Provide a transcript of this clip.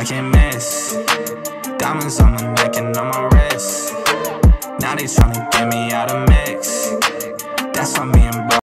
I can't miss. Diamonds on my neck and on my wrist. Now they tryna get me out of mix. That's why me and bro.